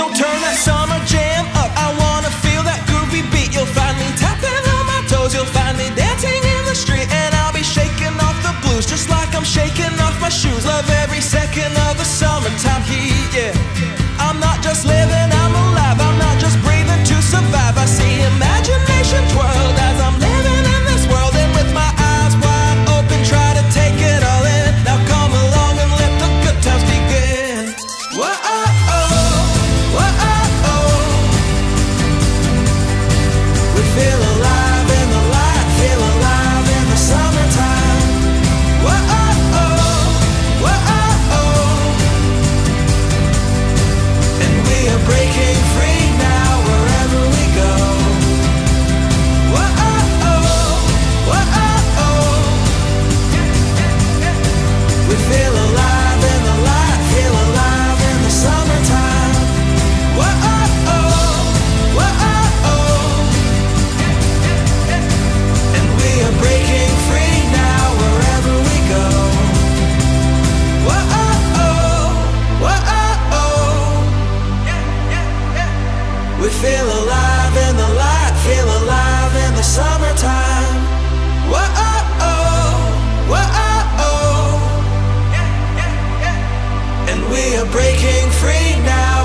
So turn that summer jam up. I wanna feel that groovy beat. You'll find me tapping on my toes. You'll find me dancing in the street, and I'll be shaking off the blues just like I'm shaking off my shoes. Love every second of. And we are breaking free now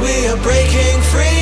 we are breaking free